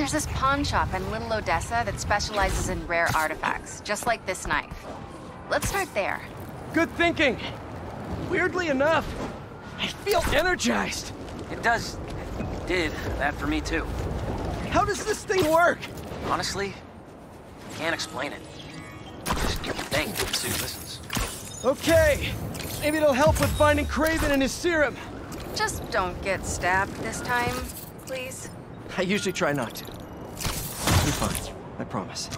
There's this pawn shop in Little Odessa that specializes in rare artifacts, just like this knife. Let's start there. Good thinking. Weirdly enough, I feel energized. It does. Did that for me too. How does this thing work? Honestly, can't explain it. Just think if Sue listens. Okay. Maybe it'll help with finding Kraven and his serum. Just don't get stabbed this time, please. I usually try not to. You're fine. I promise.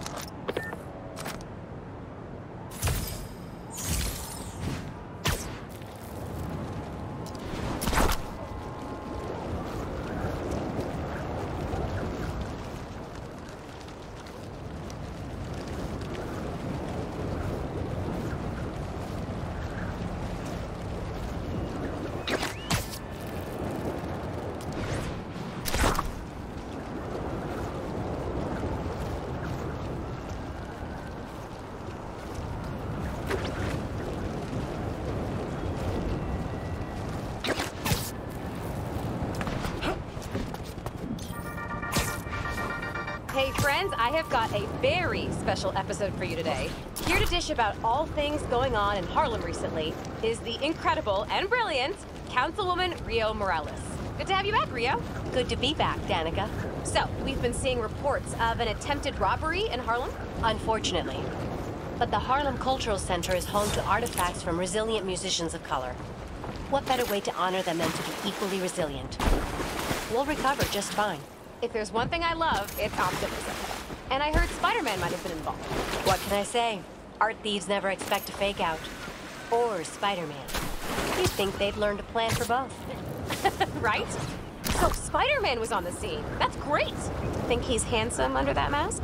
Hey friends, I have got a very special episode for you today. Here to dish about all things going on in Harlem recently is the incredible and brilliant Councilwoman Rio Morales. Good to have you back, Rio. Good to be back, Danica. So, we've been seeing reports of an attempted robbery in Harlem. Unfortunately. But the Harlem Cultural Center is home to artifacts from resilient musicians of color. What better way to honor them than to be equally resilient? We'll recover just fine. If there's one thing I love, it's optimism. And I heard Spider-Man might have been involved. What can I say? Art thieves never expect a fake out. Or Spider-Man. You'd think they'd learn to plan for both. right? So Spider-Man was on the scene. That's great. Think he's handsome under that mask?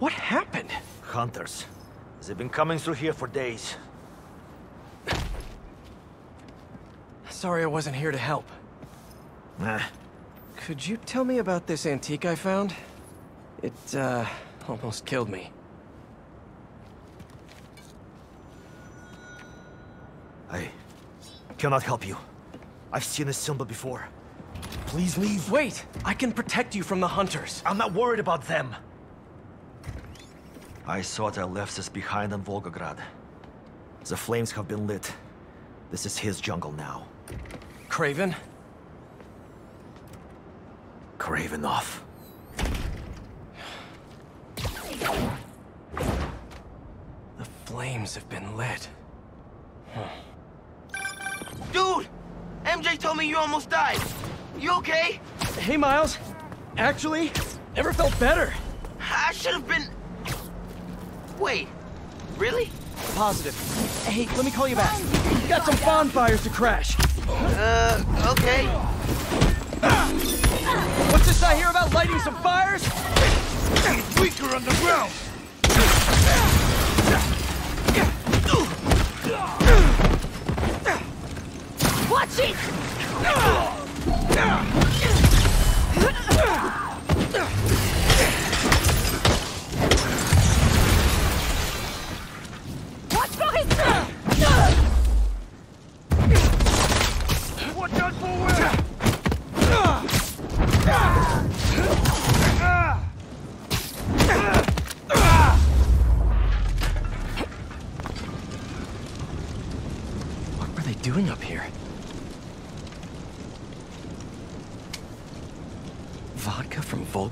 What happened? Hunters. They've been coming through here for days. Sorry I wasn't here to help. Could you tell me about this antique I found? It, uh, almost killed me. I cannot help you. I've seen this symbol before. Please leave. Wait! I can protect you from the hunters. I'm not worried about them. I thought I left this behind in Volgograd. The flames have been lit. This is his jungle now. Kraven? Kravinoff. The flames have been lit. Dude! MJ told me you almost died. You okay? Hey, Miles. Actually, never felt better. I should have been... Wait, really? Positive. Hey, let me call you back. Got some bonfires to crash. Uh, okay. What's this I hear about lighting some fires? He's weaker underground. Watch it! Watch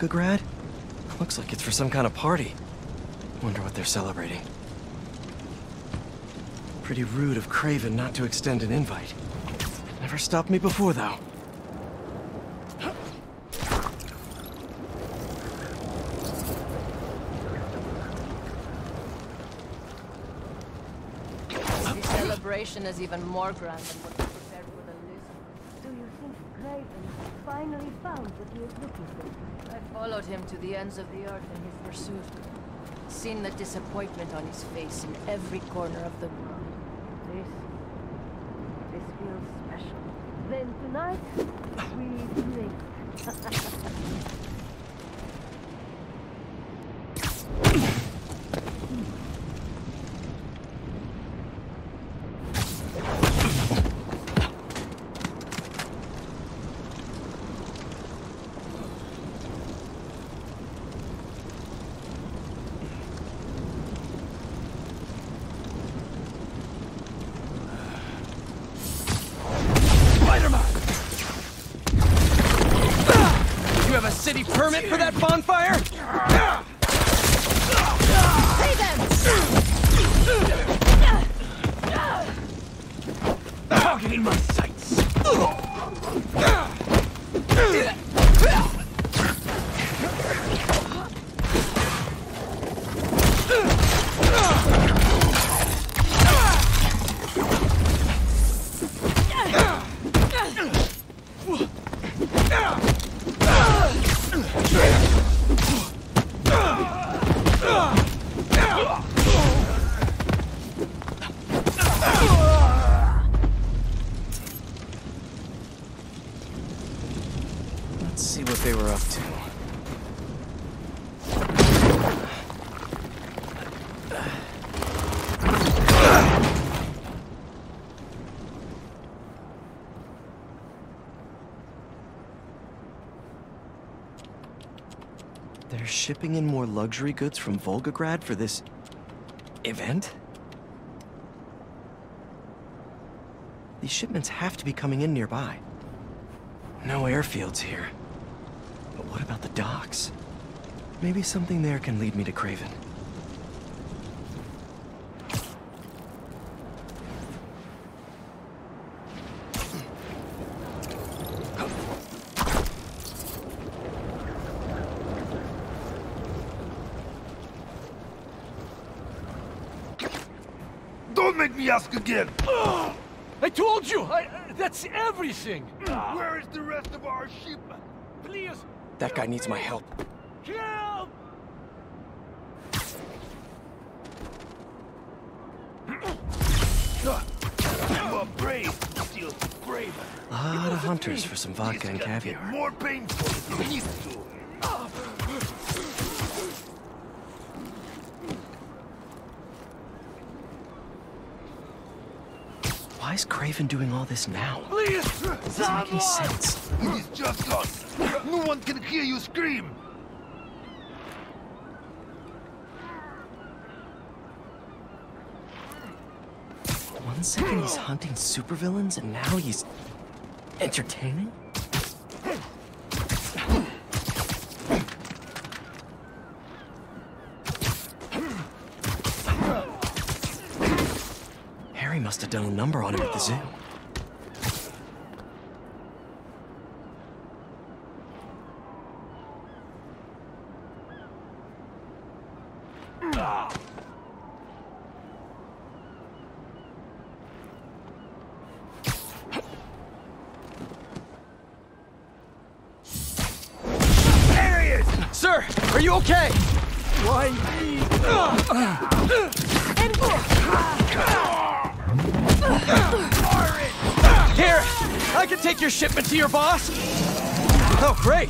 Vodka from Volgograd? Looks like it's for some kind of party. Wonder what they're celebrating. Pretty rude of Kraven not to extend an invite. Never stopped me before, though. The celebration is even more grand than what we prepared for the list. Do you think Kraven finally found what he was looking for? Followed him to the ends of the earth in his pursuit. Seen the disappointment on his face in every corner of the world. This... this feels special. Then tonight, we drink. that bonfire? Target in my sights. Let's see what they were up to. They're shipping in more luxury goods from Volgograd for this event? These shipments have to be coming in nearby. No airfields here. But what about the docks? Maybe something there can lead me to Kraven. Don't make me ask again. I told you. I, that's everything. Where is the rest of our shipment? Please. That guy needs my help. Help! You are brave, still braver. A lot of hunters for some vodka and This can get caviar. More painful than it needs to. Kraven doing all this now? Please, Doesn't make any sense. Is just us. No one can hear you scream. One second he's hunting supervillains, and now he's entertaining? Harry must have done a number on him at the zoo. There he is. Sir, are you okay? Why me? Here, I can take your shipment to your boss. Oh, great.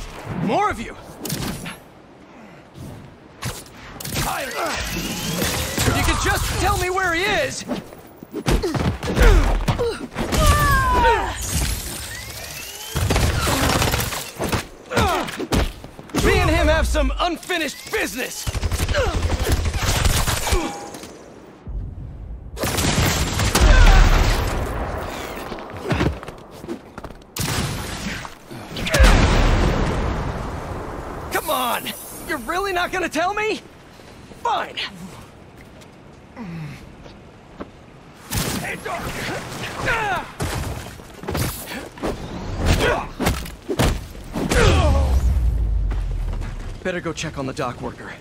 Go check on the dock worker.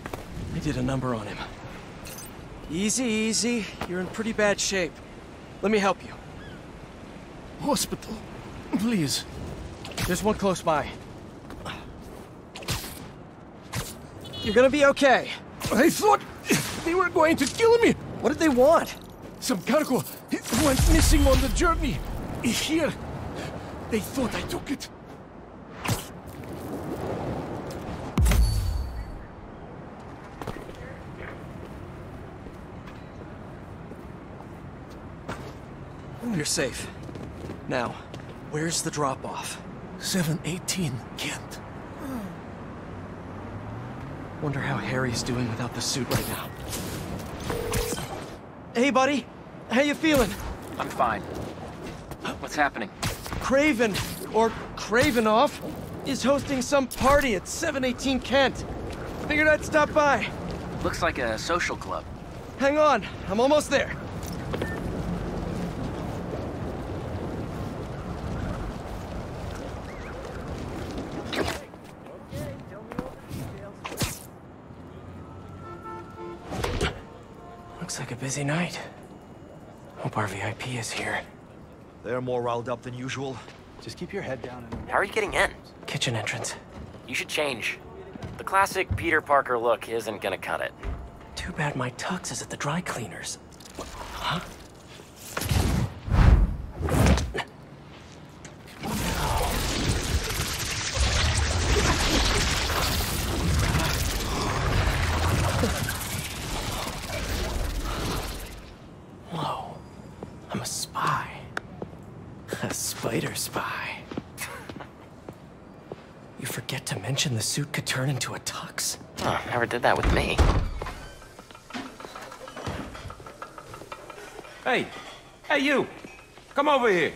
I did a number on him. Easy, easy. You're in pretty bad shape. Let me help you. Hospital. Please. There's one close by. You're gonna be okay. I thought they were going to kill me. What did they want? Some cargo went missing on the journey. Here. They thought I took it. You're safe. Now, where's the drop-off? 718, Kent. Wonder how Harry's doing without the suit right now. Hey, buddy. How you feeling? I'm fine. What's happening? Kraven, or Kravinoff, is hosting some party at 718 Kent. Figured I'd stop by. Looks like a social club. Hang on, I'm almost there. Busy night. Hope our VIP is here. They're more riled up than usual. Just keep your head down and... How are you getting in? Kitchen entrance. You should change. The classic Peter Parker look isn't gonna cut it. Too bad my tux is at the dry cleaners. Huh? Whoa. I'm a spy. A spider spy. You forget to mention the suit could turn into a tux? Oh, never did that with me. Hey, hey you! Come over here.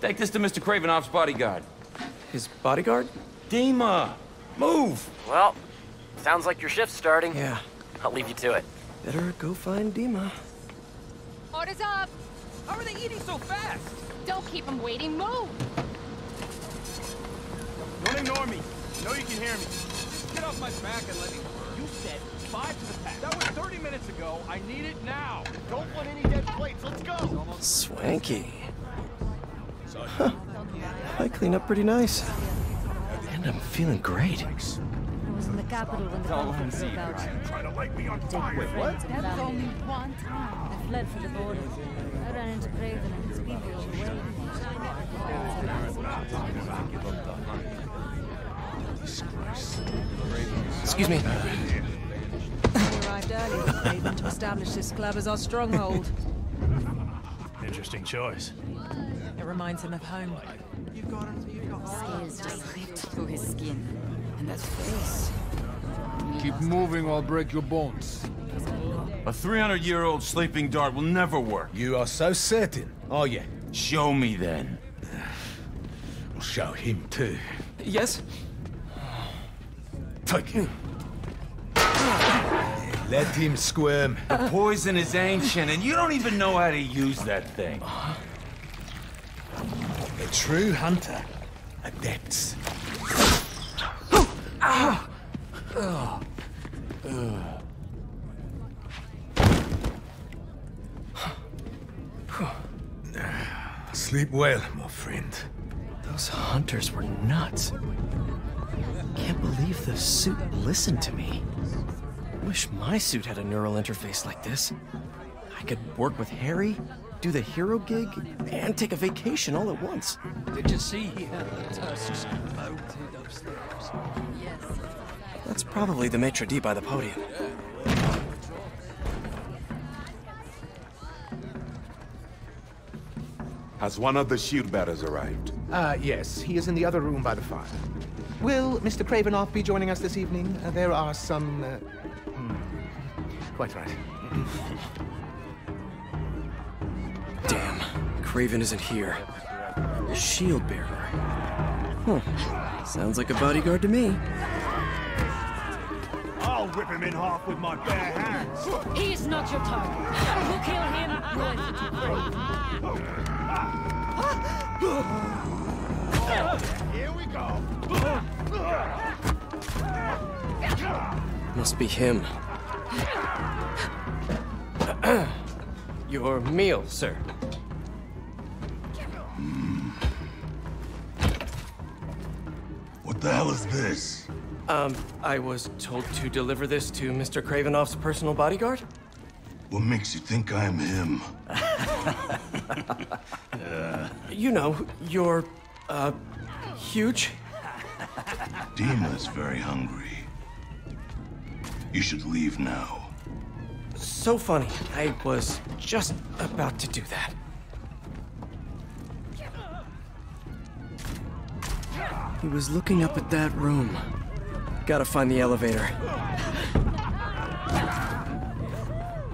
Take this to Mr. Kravinoff's bodyguard. His bodyguard? Dima! Move! Well, sounds like your shift's starting. Yeah. I'll leave you to it. Better go find Dima. Orders up! How are they eating so fast? Don't keep them waiting, move! Don't ignore me. I know you can hear me. Just get off my back and let me... You said five to the pack. That was 30 minutes ago. I need it now. Don't want any dead plates. Let's go. Swanky. Huh. I clean up pretty nice. And I'm feeling great. I was in the capital when the conflict broke out. Trying to light me on Take fire. my friends and That was only one time. I fled for the border. I ran into Kraven and his people on the way. Excuse me. We arrived early with Kraven to establish this club as our stronghold. Interesting choice. It reminds him of home. Scales just ripped through his skin. And that face. Keep moving or I'll break your bones. A 300-year-old sleeping dart will never work. You are so certain, oh, are you? Show me then. We'll show him too. Yes? Take him. Let him squirm. The poison is ancient, and you don't even know how to use that thing. A true hunter. Adepts. Sleep well, my friend. Those hunters were nuts. I can't believe the suit listened to me. Wish my suit had a neural interface like this. I could work with Harry, do the hero gig, and take a vacation all at once. Did you see uh, the tusks mounted upstairs? Yes. That's probably the maitre d' by the podium. Has one of the shield bearers arrived? Uh, yes, he is in the other room by the fire. Will Mr. Kravinoff be joining us this evening? Uh, there are some... Uh... hmm, Quite right. Damn, Kraven isn't here. The shield bearer. Huh. Sounds like a bodyguard to me. I'll rip him in half with my bare hands. He is not your target. You kill him, Here we go. Must be him. Your meal, sir. What the hell is this? Um, I was told to deliver this to Mr. Kravinoff's personal bodyguard? What makes you think I'm him? You know, you're, uh, huge. Dima's very hungry. You should leave now. So funny. I was just about to do that. He was looking up at that room. Gotta find the elevator.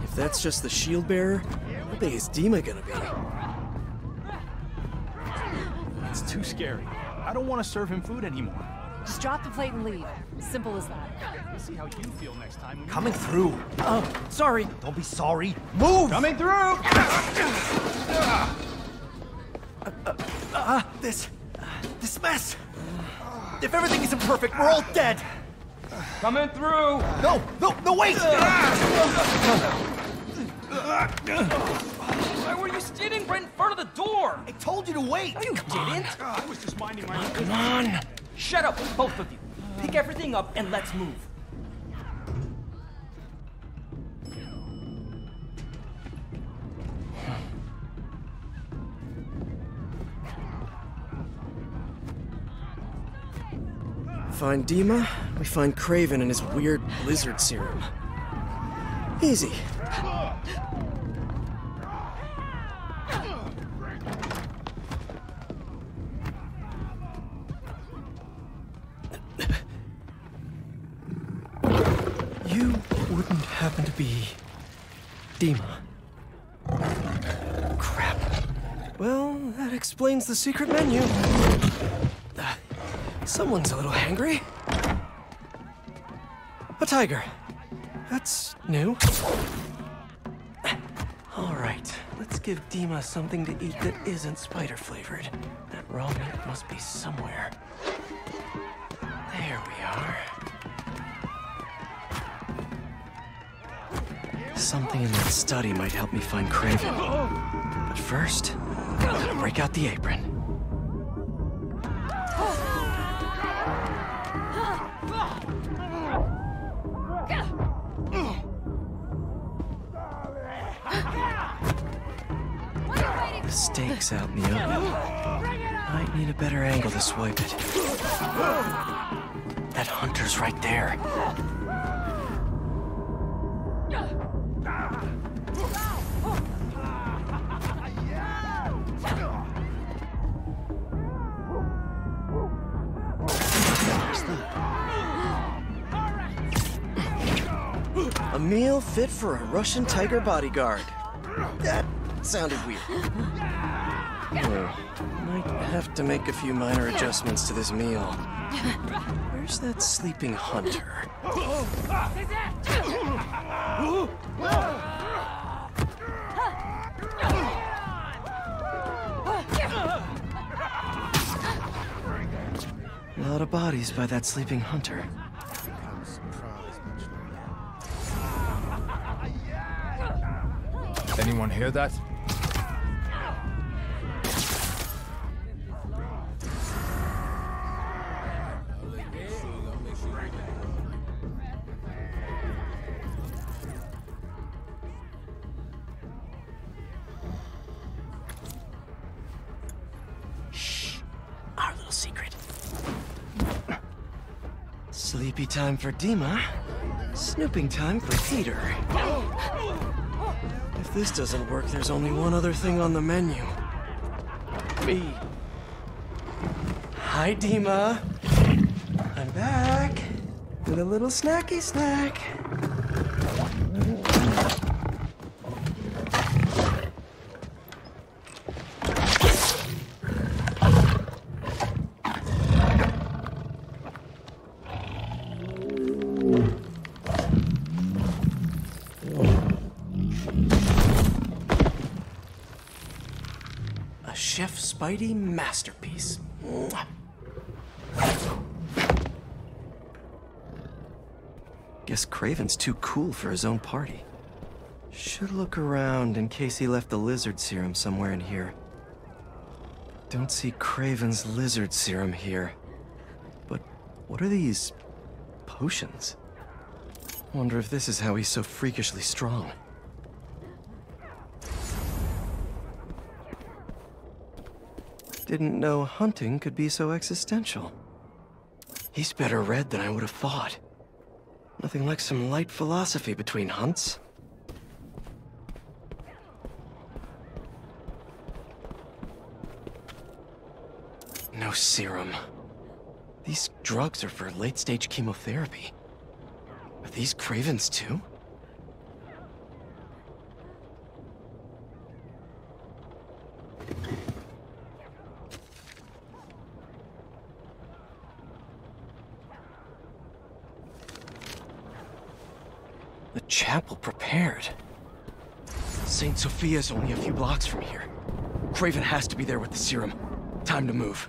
If that's just the shield bearer, how big is Dima gonna be? It's too scary. I don't want to serve him food anymore. Just drop the plate and leave. Simple as that. We'll see how you feel next time. when you- Coming through. Oh, sorry. Don't be sorry. Move! Coming through! Ah, this... this mess! If everything isn't perfect, we're all dead! Coming through! No! No! No, wait! Why were you standing right in front of the door? I told you to wait! You didn't. I was just minding my own Come on. Shut up, both of you. Pick everything up and let's move. Find Dima, we find Kraven and his weird lizard serum. Easy. You wouldn't happen to be Dima. Crap. Well, that explains the secret menu. Uh, someone's a little hangry. A tiger. That's new. All right, let's give Dima something to eat that isn't spider flavored. That raw meat must be somewhere. There we are. Something in that study might help me find Kraven. But first, gotta break out the apron. The steak's out in the open. Might need a better angle to swipe it. That hunter's right there. Fit for a Russian tiger bodyguard. That sounded weird. Hmm, Might have to make a few minor adjustments to this meal. Where's that sleeping hunter? A lot of bodies by that sleeping hunter. Hear that? Our little secret. Sleepy time for Dima. Snooping time for Peter. This doesn't work, there's only one other thing on the menu. Me. Hi, Dima. I'm back with a little snacky snack. Spidey masterpiece. Guess Kraven's too cool for his own party. Should look around in case he left the lizard serum somewhere in here. Don't see Kraven's lizard serum here. But what are these potions? Wonder if this is how he's so freakishly strong. Didn't know hunting could be so existential. He's better read than I would have thought. Nothing like some light philosophy between hunts. No serum. These drugs are for late-stage chemotherapy. Are these Kravens too? Chapel prepared. St. Sophia's only a few blocks from here. Kraven has to be there with the serum. Time to move.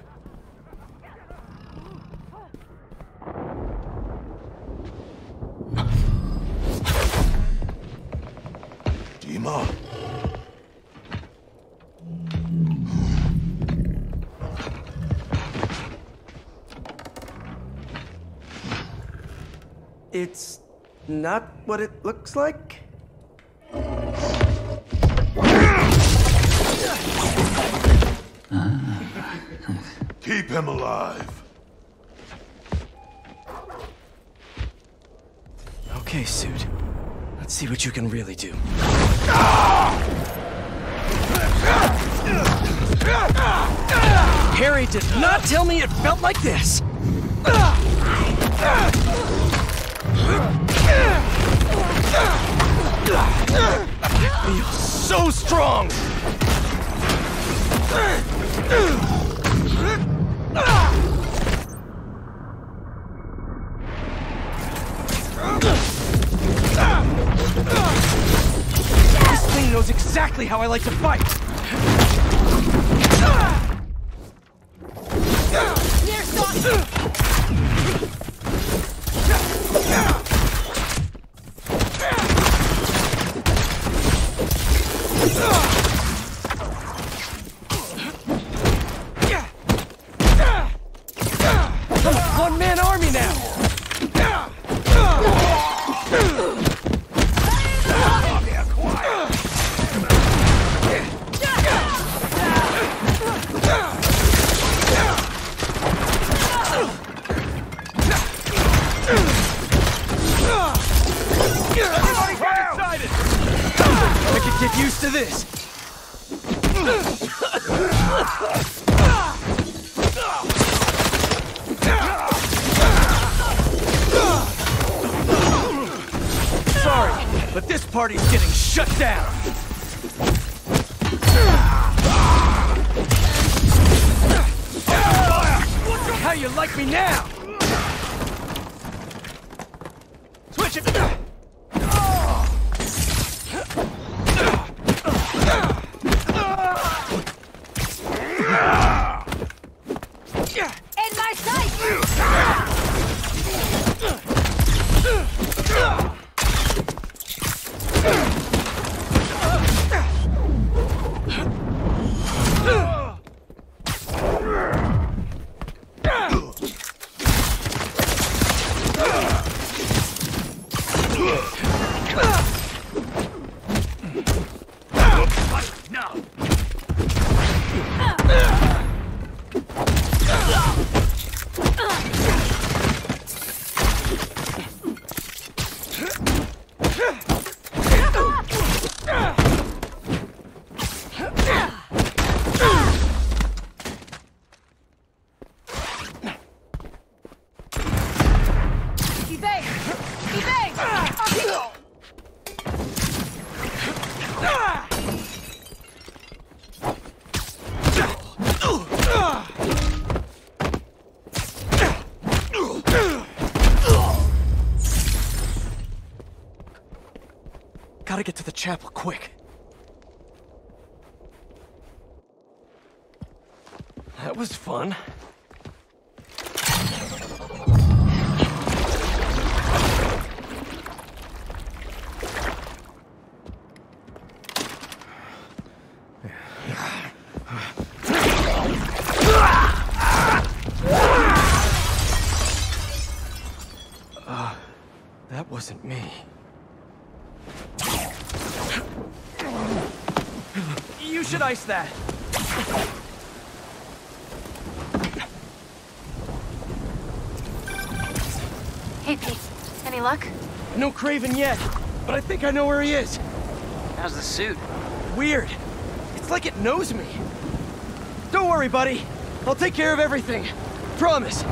What it looks like? Keep him alive. Okay, suit. Let's see what you can really do. Harry did not tell me it felt like this! Feels so strong! This thing knows exactly how I like to fight! You like me now? Switch it! In my sight! Evade! Evade! Amigo! Gotta get to the chapel quick. You should ice that. Hey, Pete. Any luck? No Kraven yet, but I think I know where he is. How's the suit? Weird. It's like it knows me. Don't worry, buddy. I'll take care of everything. Promise.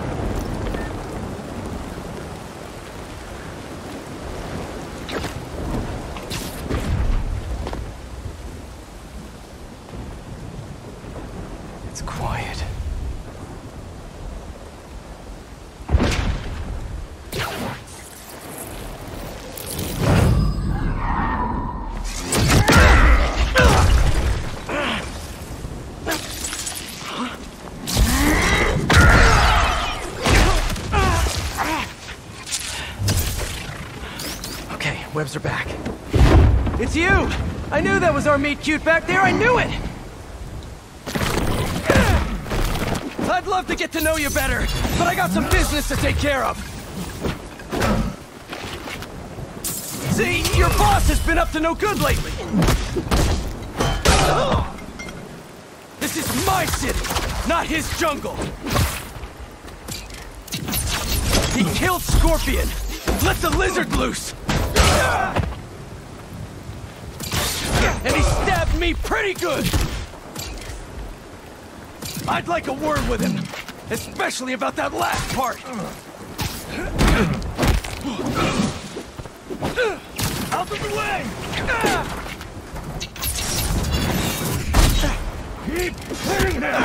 It's quiet. are back. It's you! I knew that was our meet cute back there, I knew it! I'd love to get to know you better, but I got some business to take care of. See, your boss has been up to no good lately. This is my city, not his jungle. He killed Scorpion, let the lizard loose. And he stabbed me pretty good. I'd like a word with him, especially about that last part. Out of the way! Ah! Keep hitting him!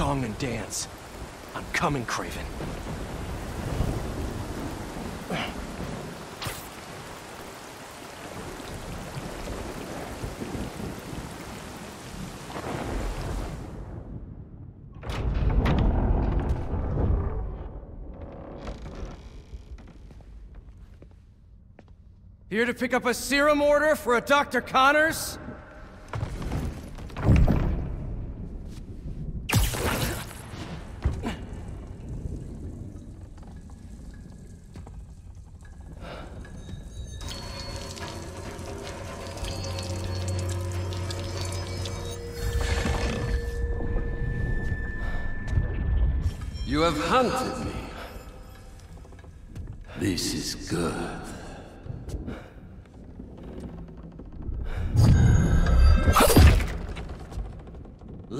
Song and dance. I'm coming, Kraven. Here to pick up a serum order for a Dr. Connors?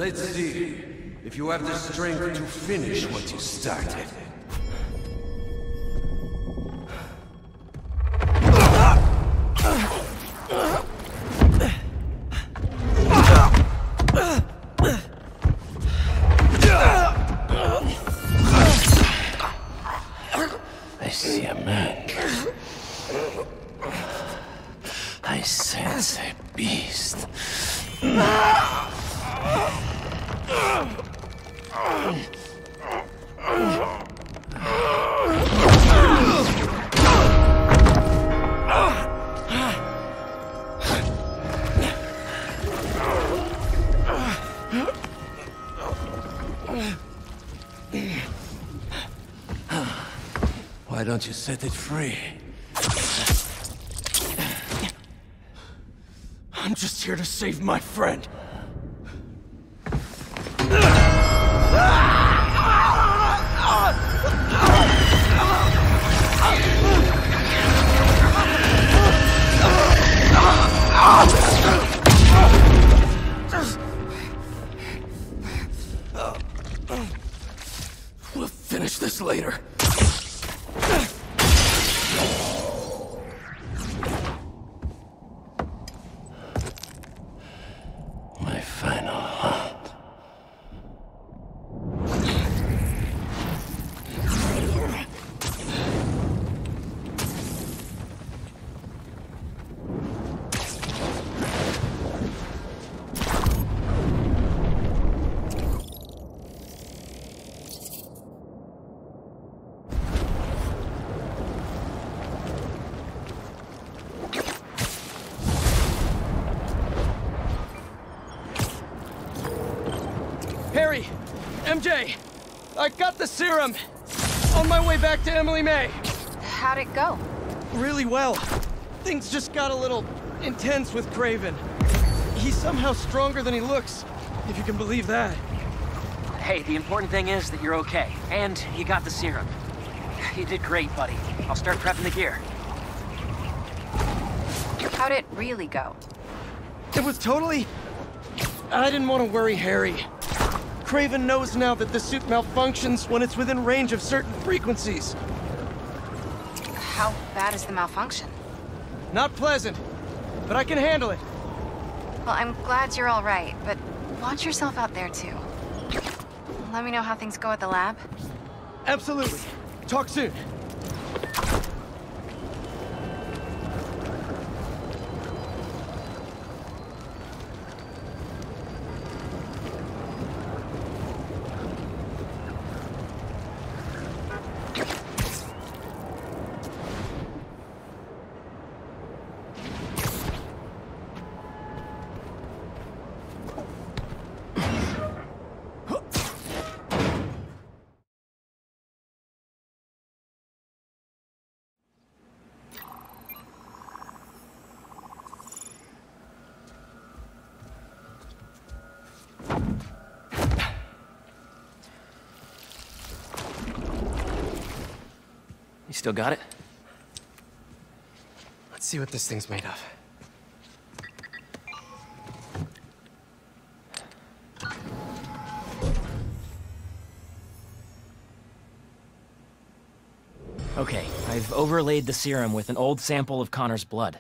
Let's see if you have the strength to finish what you started. You set it free? I'm just here to save my friend. MJ! I got the serum! On my way back to Emily May! How'd it go? Really well. Things just got a little intense with Kraven. He's somehow stronger than he looks, if you can believe that. Hey, the important thing is that you're okay, and you got the serum. You did great, buddy. I'll start prepping the gear. How'd it really go? It was totally... I didn't want to worry Harry. Kraven knows now that the suit malfunctions when it's within range of certain frequencies. How bad is the malfunction? Not pleasant, but I can handle it. Well, I'm glad you're all right, but watch yourself out there too. Let me know how things go at the lab. Absolutely. Talk soon. Still got it? Let's see what this thing's made of. Okay, I've overlaid the serum with an old sample of Connor's blood.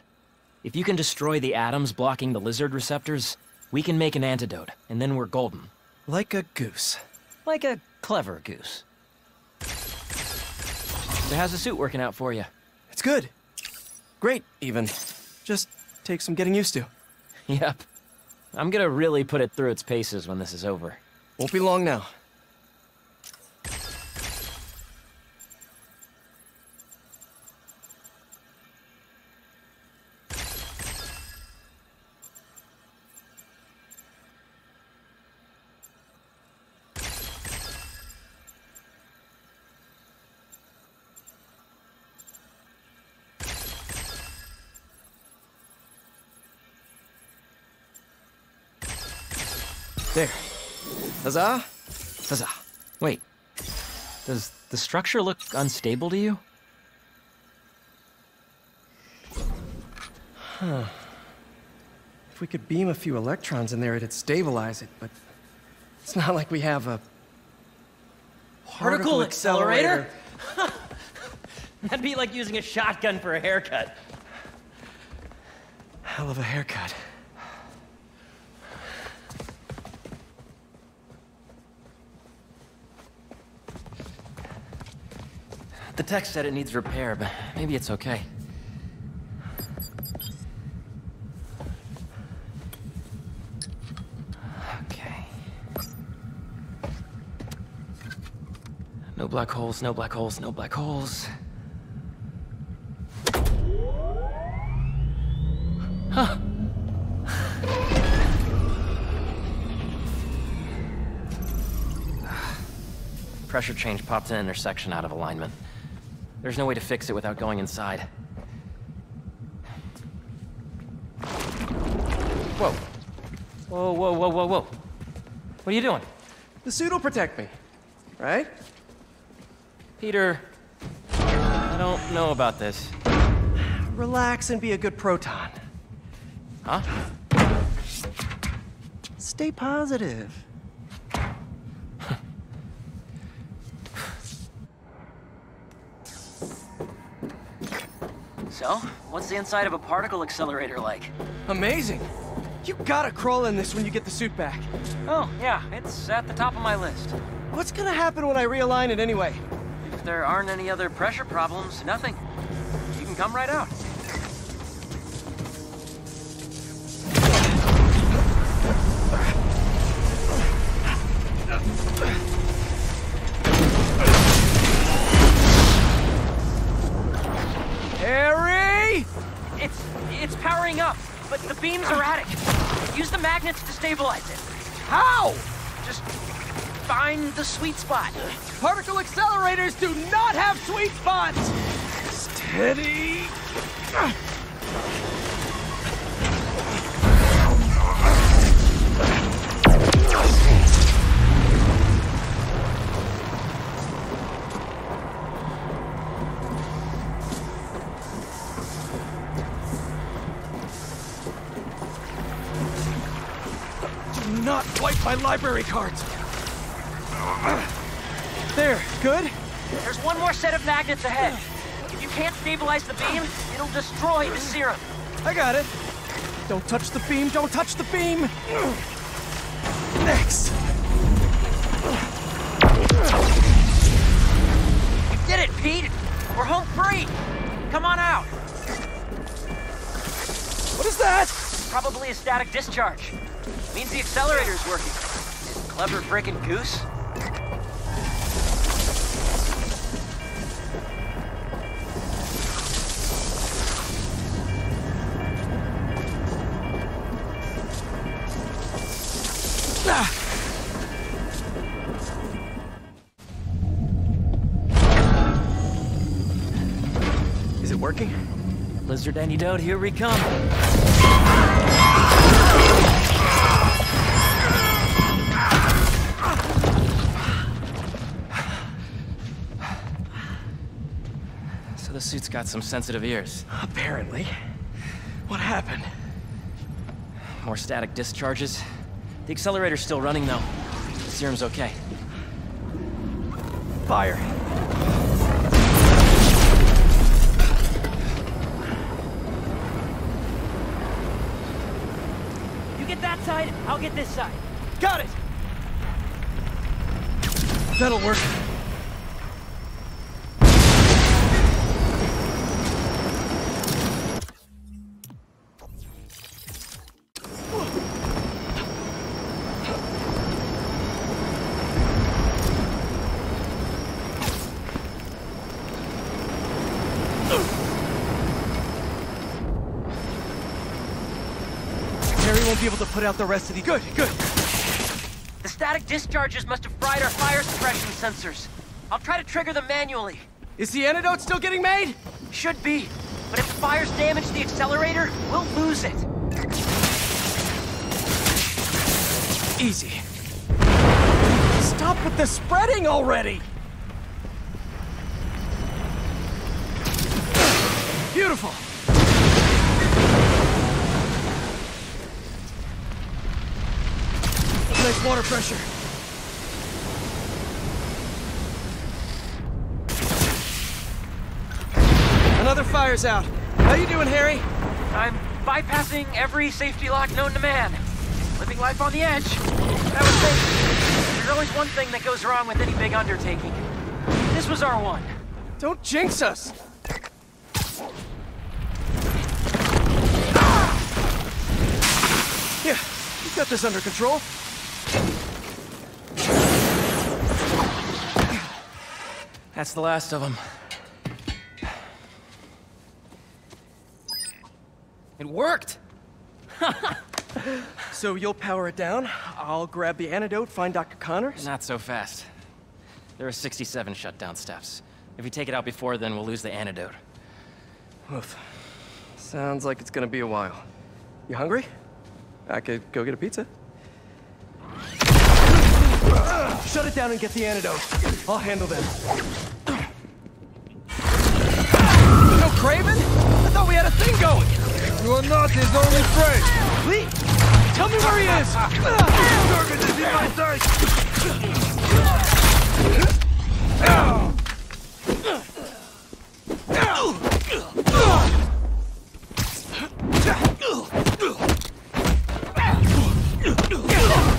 If you can destroy the atoms blocking the lizard receptors, we can make an antidote, and then we're golden. Like a goose. Like a clever goose. So how's the suit working out for you? It's good. Great, even. Just takes some getting used to. Yep. I'm gonna really put it through its paces when this is over. Won't be long now. There. Huzzah! Huzzah. Wait. Does the structure look unstable to you? Huh. If we could beam a few electrons in there, it'd stabilize it, but it's not like we have a Particle accelerator? That'd be like using a shotgun for a haircut. Hell of a haircut. The text said it needs repair, but maybe it's okay. Okay. No black holes, no black holes, no black holes. Huh. Pressure change popped an intersection out of alignment. There's no way to fix it without going inside. Whoa. Whoa, whoa, whoa, whoa, whoa. What are you doing? The suit will protect me, right? Peter, I don't know about this. Relax and be a good proton. Huh? Stay positive. So, what's the inside of a particle accelerator like? Amazing. You gotta crawl in this when you get the suit back. Oh, yeah, it's at the top of my list. What's gonna happen when I realign it anyway? If there aren't any other pressure problems, nothing. You can come right out. Magnets to stabilize it. How? Just find the sweet spot. Particle accelerators do not have sweet spots! Steady! Ah. Library cards! There, good? There's one more set of magnets ahead. If you can't stabilize the beam, it'll destroy the serum. I got it. Don't touch the beam, don't touch the beam! Next! You did it, Pete! We're home free! Come on out! What is that? Probably a static discharge. Means the accelerator's working. Clever frickin' goose. Is it working? Lizard antidote, here we come. Got some sensitive ears. Apparently. What happened? More static discharges. The accelerator's still running, though. The serum's okay. Fire. You get that side, I'll get this side. Got it! That'll work. Won't be able to put out the rest of the- Good, good. The static discharges must have fried our fire suppression sensors. I'll try to trigger them manually. Is the antidote still getting made? Should be. But if the fires damage the accelerator, we'll lose it. Easy. Stop with the spreading already! Beautiful! Nice water pressure. Another fire's out. How you doing, Harry? I'm bypassing every safety lock known to man. Living life on the edge. I would say there's always one thing that goes wrong with any big undertaking. This was our one. Don't jinx us! Yeah, you got this under control. That's the last of them. It worked! so you'll power it down, I'll grab the antidote, find Dr. Connors? Not so fast. There are 67 shutdown steps. If we take it out before then, we'll lose the antidote. Oof. Sounds like it's gonna be a while. You hungry? I could go get a pizza. Shut it down and get the antidote. I'll handle them. No Kraven? I thought we had a thing going. You are not his only friend. Li, tell me where he is. Target is in my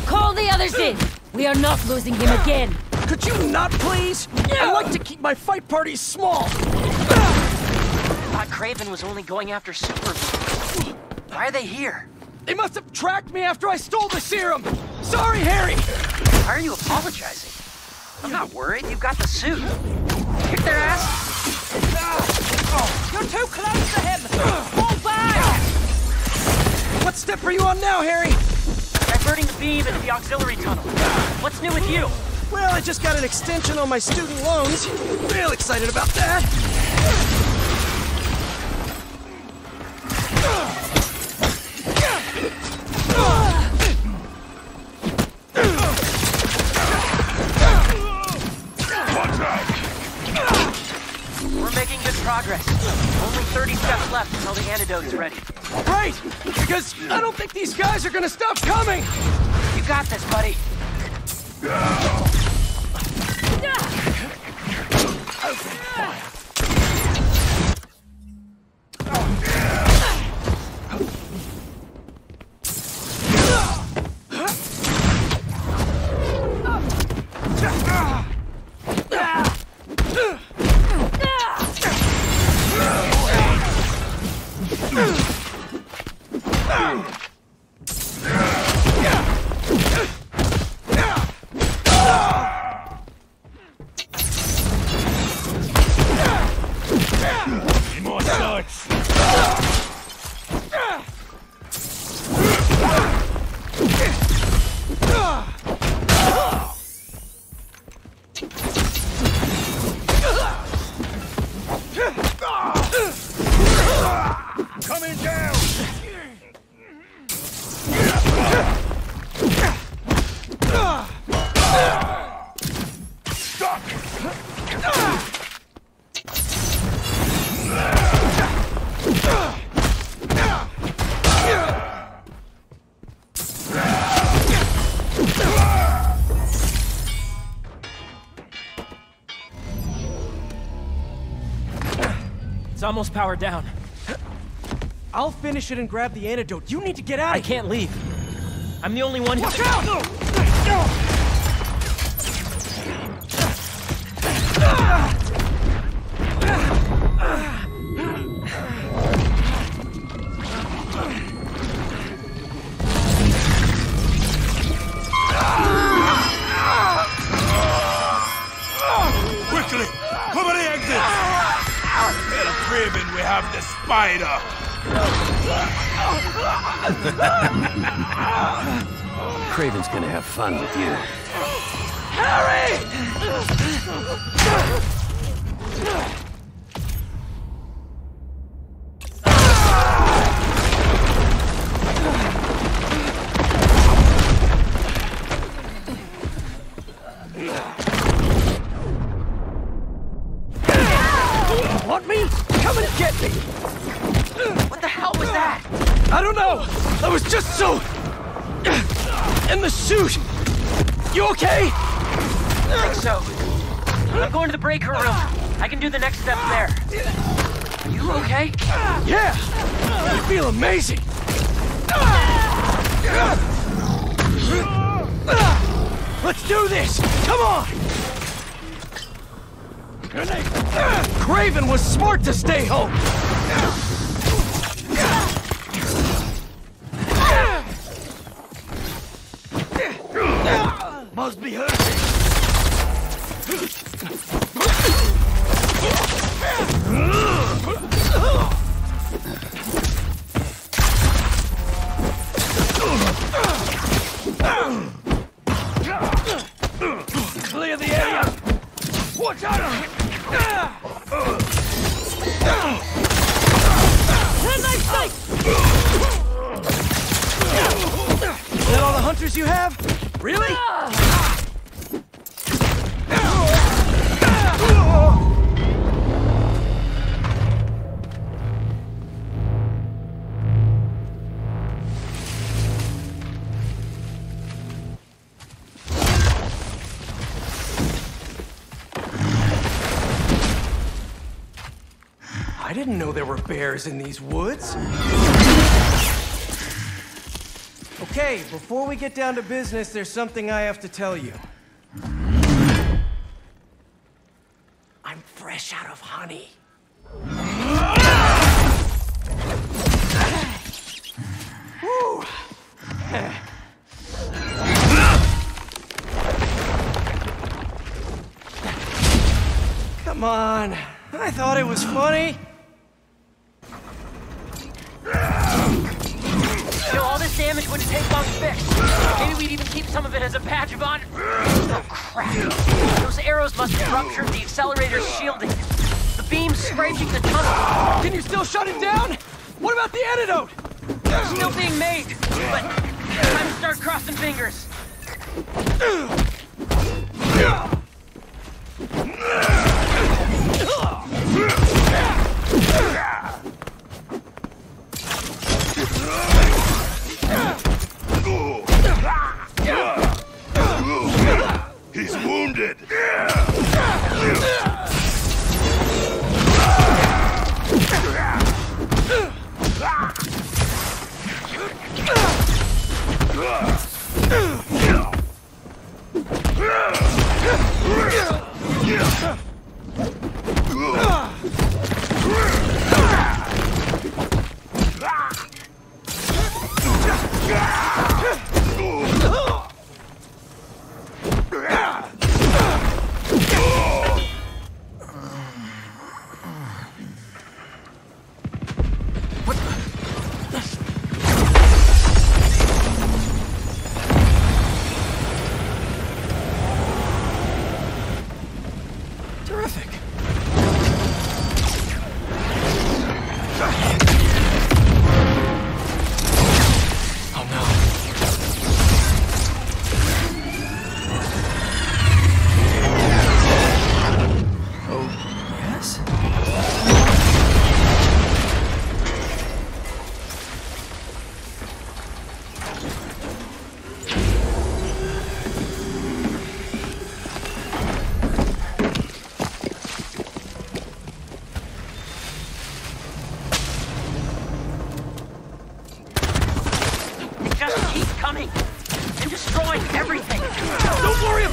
Call the others in! We are not losing him again! Could you not, please? I like to keep my fight parties small. Thought Kraven was only going after Super. Why are they here? They must have tracked me after I stole the serum. Sorry, Harry. Why are you apologizing? I'm not worried. You've got the suit. Kick their ass. You're too close to him. Fall back. What step are you on now, Harry? Diverting the beam into the auxiliary tunnel. What's new with you? Well, I just got an extension on my student loans. Real excited about that. Think these guys are gonna stop coming. You got this, buddy. Almost powered down. I'll finish it and grab the antidote. You need to get out I of here. can't leave. I'm the only one who... Watch out! Fun with you. Let's do this! Come on! Kraven was smart to stay home! Must be hurting. Bears in these woods. Okay, before we get down to business, there's something I have to tell you. The beam's scraping the tunnel. Can you still shut it down? What about the antidote? Still being made, but time to start crossing fingers. He's wounded. Terrific.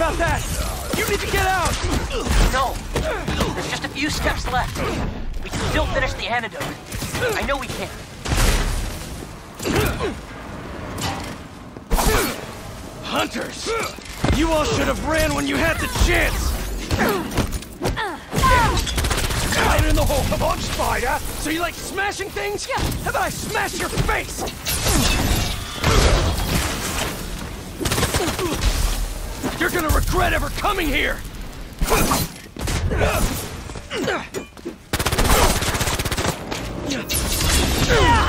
About that! You need to get out! No, there's just a few steps left. We can still finish the antidote. I know we can. Hunters! You all should have ran when you had the chance! Right in the hole! Come on, Spider! So you like smashing things? Yeah! How about I smash your face? You're gonna regret ever coming here! He's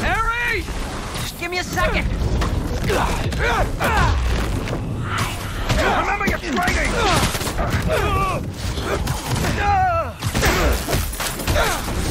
Harry! Just give me a second. Remember your training! Ah!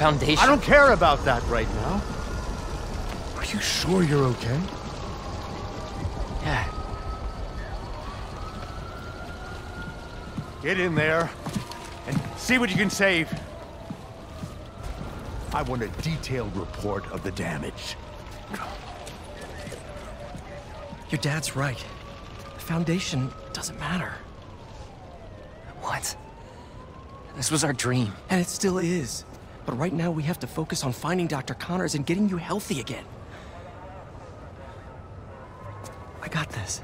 Foundation... I don't care about that right now. Are you sure you're okay? Yeah. Get in there and see what you can save. I want a detailed report of the damage. Your dad's right. The Foundation doesn't matter. What? This was our dream. And it still is. But right now we have to focus on finding Dr. Connors and getting you healthy again. I got this.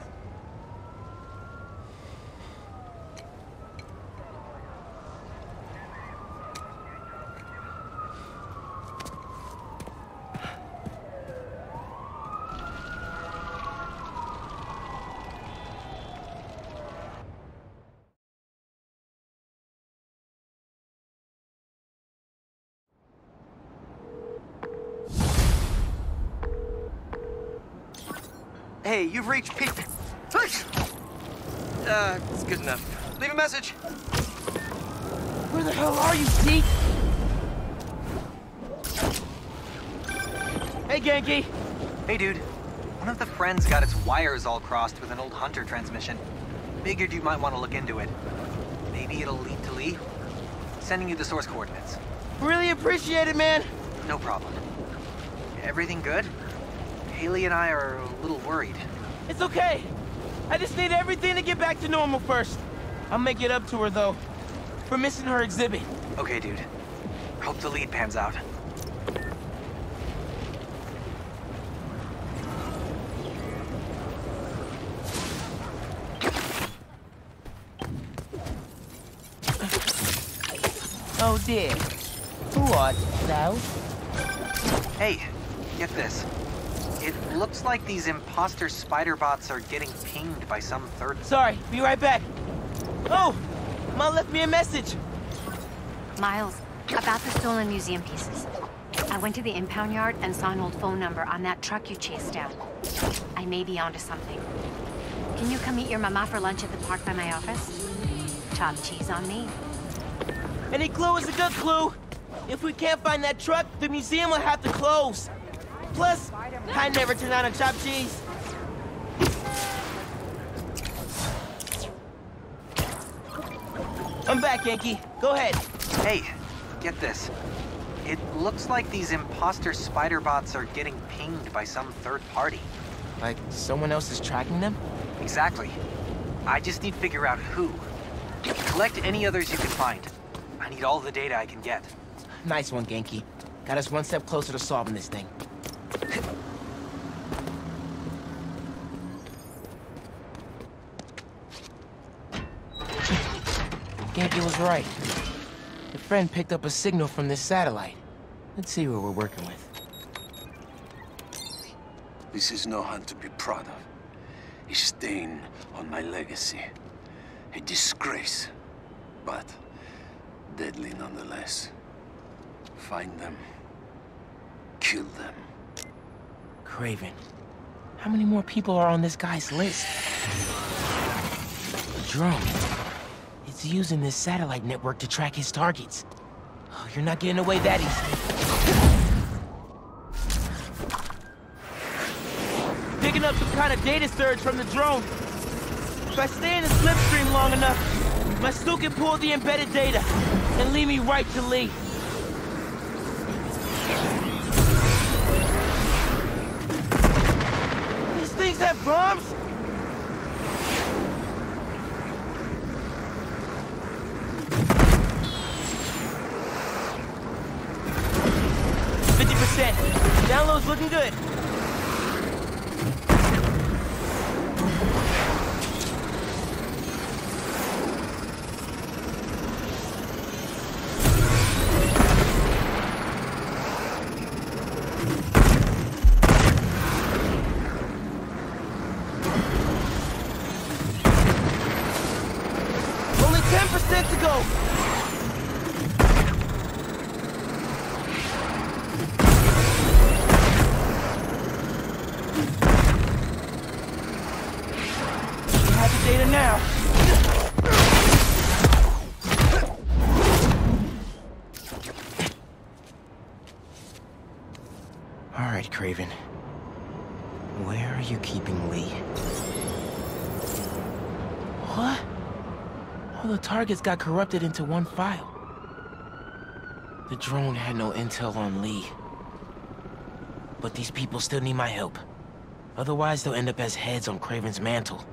Hey, you've reached peak. Uh, it's good enough. Leave a message. Where the hell are you, Zeke? Hey, Ganke! Hey, dude. One of the friends got its wires all crossed with an old Hunter transmission. Figured you might want to look into it. Maybe it'll lead to Li. Sending you the source coordinates. Really appreciate it, man! No problem. Everything good? Hailey and I are a little worried. It's okay. I just need everything to get back to normal first. I'll make it up to her, though, for missing her exhibit. Okay, dude. Hope the lead pans out. Oh dear. What now? Hey, get this. It looks like these imposter spider bots are getting pinged by some third. Sorry, be right back. Oh! Ma left me a message. Miles, about the stolen museum pieces. I went to the impound yard and saw an old phone number on that truck you chased down. I may be onto something. Can you come meet your mama for lunch at the park by my office? Chopped cheese on me. Any clue is a good clue. If we can't find that truck, the museum will have to close. Plus, I never turn down a chopped cheese. I'm back, Ganke. Go ahead. Hey, get this. It looks like these imposter spider bots are getting pinged by some third party. Like someone else is tracking them? Exactly. I just need to figure out who. Collect any others you can find. I need all the data I can get. Nice one, Ganke. Got us one step closer to solving this thing. Ganke was right. The friend picked up a signal from this satellite. Let's see what we're working with. This is no hunt to be proud of. A stain on my legacy. A disgrace. But deadly nonetheless. Find them. Kill them. Kraven, How many more people are on this guy's list? A drone. It's using this satellite network to track his targets. Oh, you're not getting away that easy. Picking up some kind of data surge from the drone. If I stay in the slipstream long enough, my suit can pull the embedded data and lead me right to Li. These things have bombs? Looking good. Targets got corrupted into one file. The drone had no intel on Li. But these people still need my help. Otherwise, they'll end up as heads on Kraven's mantle.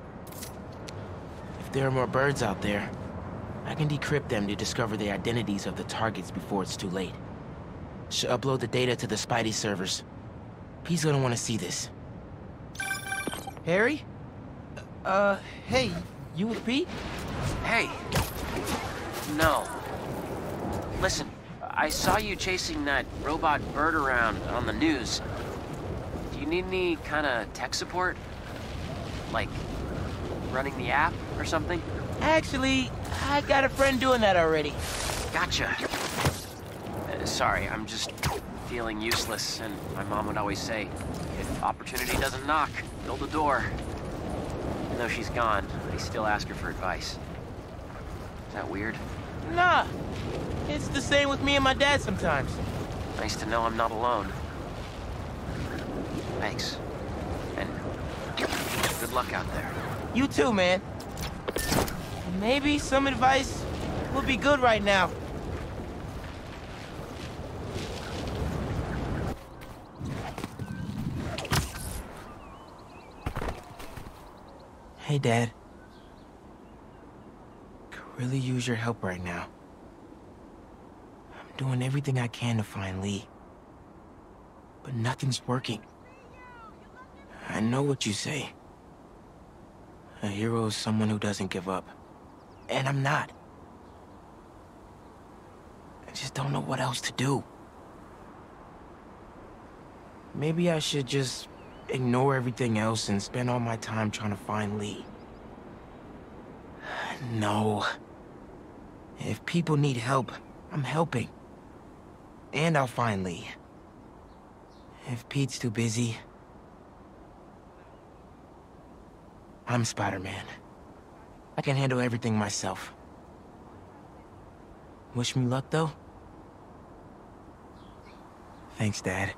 If there are more birds out there, I can decrypt them to discover the identities of the targets before it's too late. Should upload the data to the Spidey servers. Pete's gonna want to see this. Harry? Uh, hey, you with Pete? Hey. No. Listen, I saw you chasing that robot bird around on the news. Do you need any kind of tech support? Like running the app or something? Actually, I got a friend doing that already. Gotcha. Uh, sorry, I'm just feeling useless, and my mom would always say, if opportunity doesn't knock, build a door. Even though she's gone, I still ask her for advice. Is that weird? Nah, it's the same with me and my dad sometimes. Nice to know I'm not alone. Thanks. And good luck out there. You too, man. Maybe some advice would be good right now. Hey, Dad. Really use your help right now. I'm doing everything I can to find Li. But nothing's working. I know what you say. A hero is someone who doesn't give up. And I'm not. I just don't know what else to do. Maybe I should just ignore everything else and spend all my time trying to find Li. No. If people need help, I'm helping. And I'll find Li. If Pete's too busy, I'm Spider-Man. I can handle everything myself. Wish me luck, though? Thanks, Dad.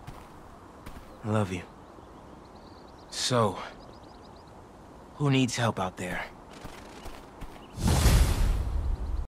I love you. So, who needs help out there?